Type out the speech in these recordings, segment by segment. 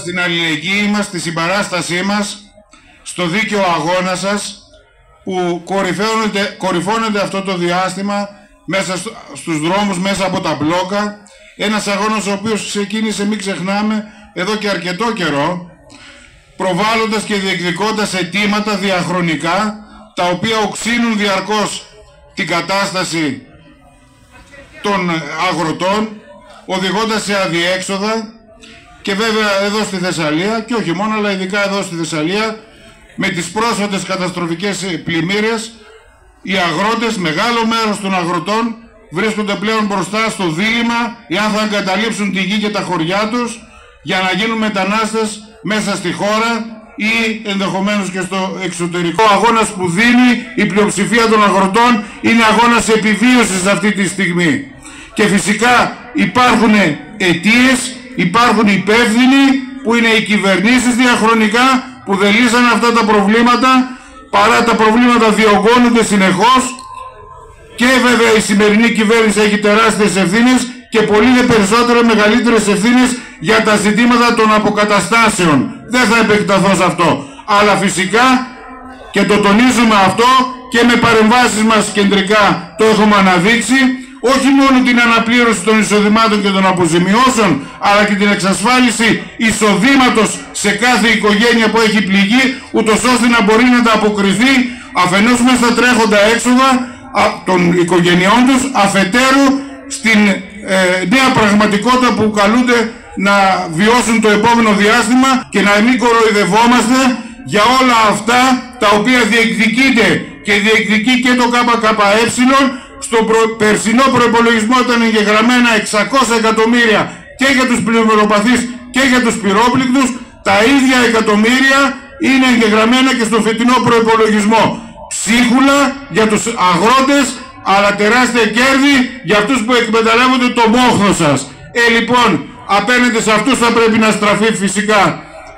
Στην αλληλεγγύη μας, στη συμπαράστασή μας, στο δίκαιο αγώνα σας που κορυφώνεται, κορυφώνεται αυτό το διάστημα μέσα στους δρόμους, μέσα από τα μπλόκα. Ένας αγώνας ο οποίος ξεκίνησε, μην ξεχνάμε, εδώ και αρκετό καιρό, προβάλλοντας και διεκδικώντας αιτήματα διαχρονικά, τα οποία οξύνουν διαρκώς την κατάσταση των αγροτών, οδηγώντας σε αδιέξοδα και βέβαια εδώ στη Θεσσαλία και όχι μόνο αλλά ειδικά εδώ στη Θεσσαλία με τις πρόσφατες καταστροφικές πλημμύρες οι αγρότες, μεγάλο μέρος των αγροτών βρίσκονται πλέον μπροστά στο δίλημα αν θα εγκαταλείψουν τη γη και τα χωριά τους για να γίνουν μετανάστες μέσα στη χώρα ή ενδεχομένως και στο εξωτερικό. Ο αγώνας που δίνει η πλειοψηφία των αγροτών είναι αγώνας επιβίωσης αυτή τη στιγμή. Και φυσικά υπάρχουν αιτίες Υπάρχουν υπεύθυνοι που είναι οι κυβερνήσεις διαχρονικά που δεν λύσαν αυτά τα προβλήματα παρά τα προβλήματα διωγγώνονται συνεχώς και βέβαια η σημερινή κυβέρνηση έχει τεράστιες ευθύνες και πολύ δε περισσότερο μεγαλύτερες ευθύνες για τα ζητήματα των αποκαταστάσεων. Δεν θα επεκταθώ σε αυτό. Αλλά φυσικά και το τονίζουμε αυτό και με παρεμβάσεις μας κεντρικά το έχουμε αναδείξει όχι μόνο την αναπλήρωση των εισοδημάτων και των αποζημιώσεων, αλλά και την εξασφάλιση εισοδήματος σε κάθε οικογένεια που έχει πληγεί, ούτως ώστε να μπορεί να τα αποκριθεί αφενός μέσα στα τρέχοντα έξοδα των οικογενειών τους, αφετέρου στην ε, νέα πραγματικότητα που καλούνται να βιώσουν το επόμενο διάστημα και να μην κοροϊδευόμαστε για όλα αυτά τα οποία διεκδικείται και διεκδικεί και το ΚΚΕ στο προ... περσινό προπολογισμό ήταν εγγεγραμμένα 600 εκατομμύρια και για τους πληροφοροπαθείς και για τους πυρόπληκτους, τα ίδια εκατομμύρια είναι εγγεγραμμένα και στο φετινό προπολογισμό. Ψίχουλα για τους αγρότες, αλλά τεράστια κέρδη για αυτούς που εκμεταλλεύονται το μόχθο σας. Ε, λοιπόν, απέναντι σε αυτούς θα πρέπει να στραφεί φυσικά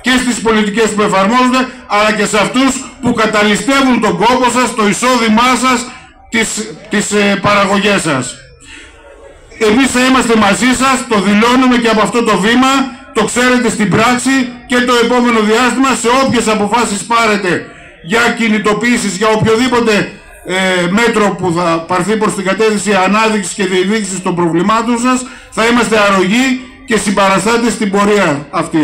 και στις πολιτικές που εφαρμόζονται, αλλά και σε αυτούς που καταλυστεύουν τον κόπο σας, το εισόδημά σας, τις, τις ε, παραγωγές σας. Εμείς θα είμαστε μαζί σας, το δηλώνουμε και από αυτό το βήμα, το ξέρετε στην πράξη και το επόμενο διάστημα σε όποιες αποφάσεις πάρετε για κινητοποιήσεις, για οποιοδήποτε ε, μέτρο που θα πάρθει προς την κατεύθυνση ανάδειξης και διεδίκησης των προβλημάτων σας, θα είμαστε αρρωγοί και συμπαραστάτες στην πορεία αυτή.